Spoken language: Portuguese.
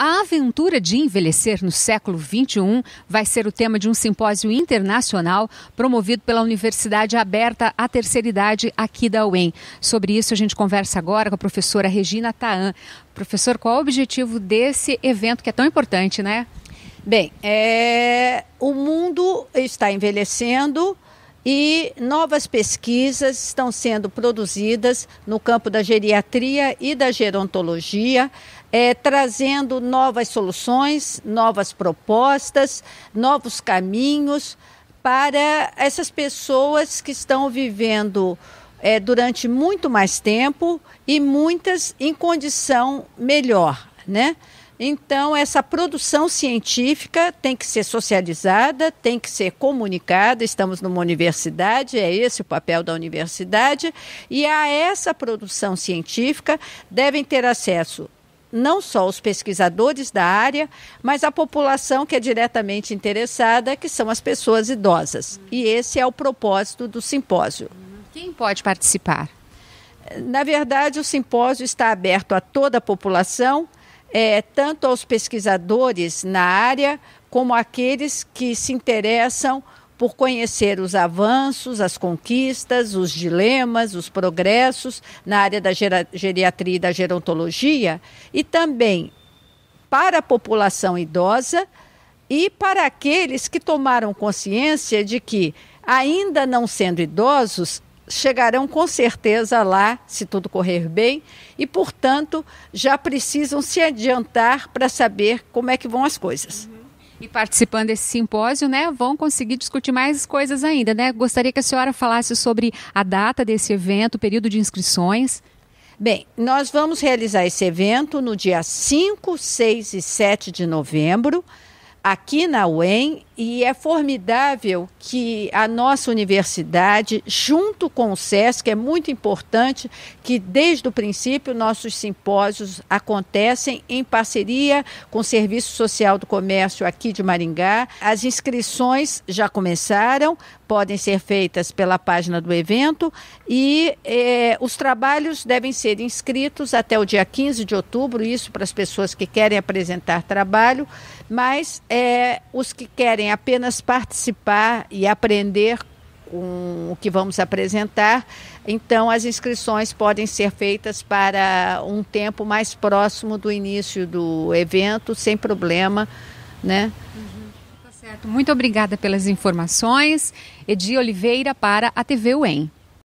A aventura de envelhecer no século XXI vai ser o tema de um simpósio internacional promovido pela Universidade Aberta à Terceira Idade aqui da UEM. Sobre isso, a gente conversa agora com a professora Regina Taan. Professor, qual é o objetivo desse evento que é tão importante, né? Bem, é... o mundo está envelhecendo e novas pesquisas estão sendo produzidas no campo da geriatria e da gerontologia, é, trazendo novas soluções, novas propostas, novos caminhos para essas pessoas que estão vivendo é, durante muito mais tempo e muitas em condição melhor, né? Então, essa produção científica tem que ser socializada, tem que ser comunicada. Estamos numa universidade, é esse o papel da universidade, e a essa produção científica devem ter acesso não só os pesquisadores da área, mas a população que é diretamente interessada, que são as pessoas idosas. E esse é o propósito do simpósio. Quem pode participar? Na verdade, o simpósio está aberto a toda a população é, tanto aos pesquisadores na área, como aqueles que se interessam por conhecer os avanços, as conquistas, os dilemas, os progressos na área da geriatria e da gerontologia, e também para a população idosa e para aqueles que tomaram consciência de que, ainda não sendo idosos, chegarão com certeza lá, se tudo correr bem, e, portanto, já precisam se adiantar para saber como é que vão as coisas. Uhum. E participando desse simpósio, né, vão conseguir discutir mais coisas ainda, né? Gostaria que a senhora falasse sobre a data desse evento, o período de inscrições. Bem, nós vamos realizar esse evento no dia 5, 6 e 7 de novembro aqui na UEM e é formidável que a nossa universidade, junto com o SESC, é muito importante que desde o princípio nossos simpósios acontecem em parceria com o Serviço Social do Comércio aqui de Maringá. As inscrições já começaram, podem ser feitas pela página do evento e eh, os trabalhos devem ser inscritos até o dia 15 de outubro, isso para as pessoas que querem apresentar trabalho, mas eh, os que querem apenas participar e aprender com o que vamos apresentar, então as inscrições podem ser feitas para um tempo mais próximo do início do evento, sem problema, né? Uhum. Tá certo. Muito obrigada pelas informações. Edi Oliveira para a TV UEM.